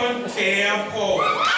on care.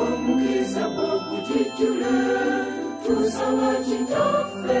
Omukisa bw'okujijjula tusaba kitaffe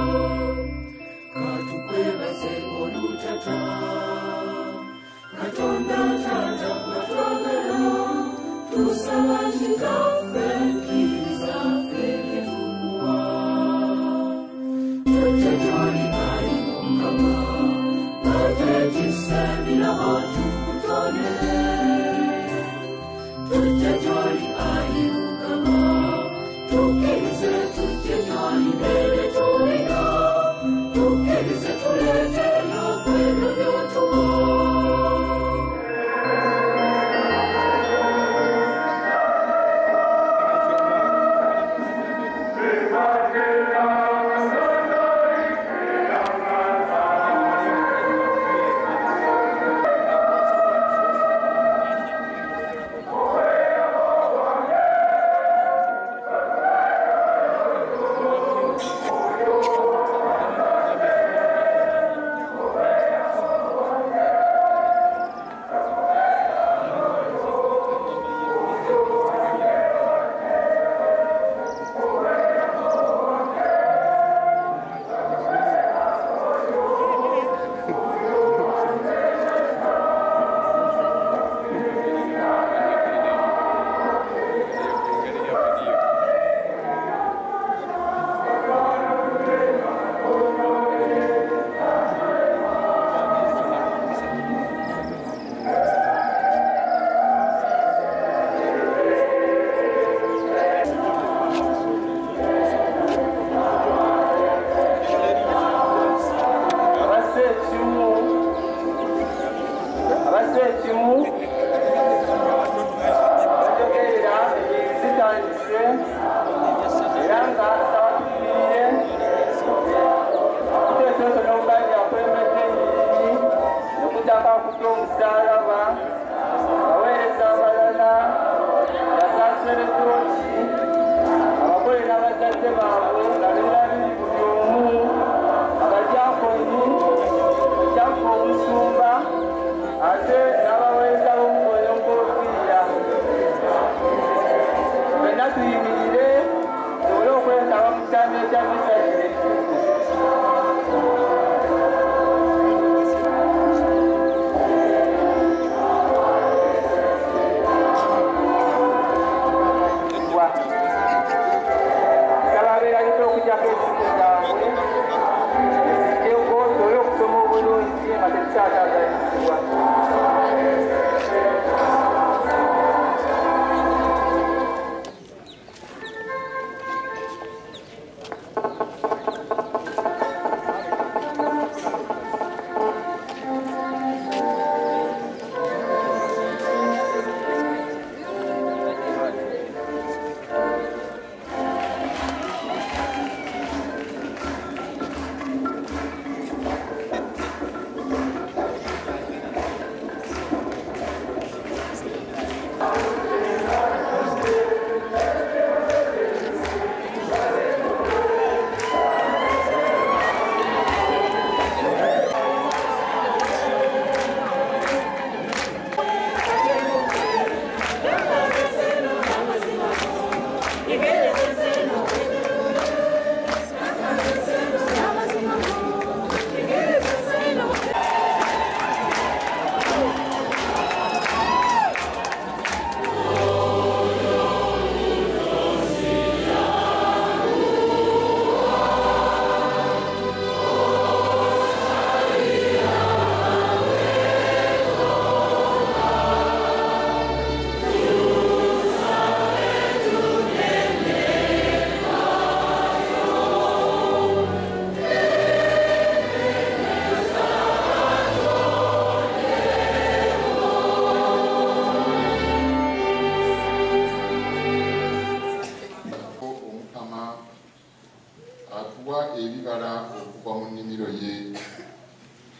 ebibala okuva mu nnimiro ye.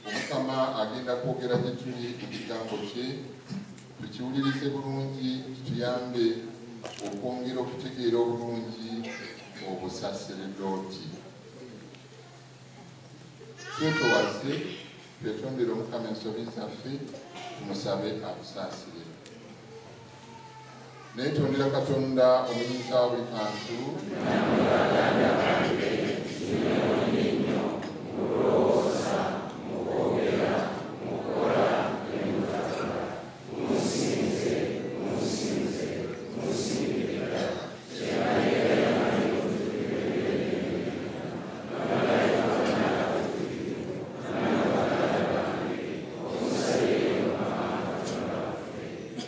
Omukama agenda kwogera gye tuli ekigambo kye tukiwulirize bulungi kituyambe okwongera okutegeera obulungi obusaseredooti twetowaze twetondere omukama ensobi zaffe tumusabe akusaasire neetondera katonda omuyinza buli kantu.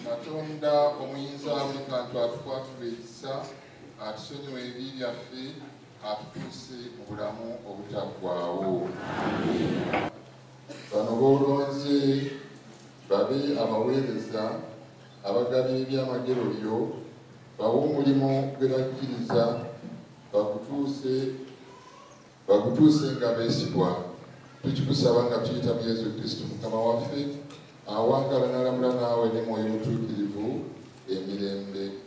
Katonda omuyinza buli kantu atukwatula ekisa atusonyiwa ebibi byaffe atutuuse mu bulamu obutaggwaawo. Bano boolonze babe abaweereza abagabira ebyamagero byo bawe omulimu gwe bakkiriza bagutuuse nga beesigwa. Tukikusaba nga tuyita mu yesu kristo mukama waffe awangala n'alamula naawe ne mwoyo mutuukirivu emirembe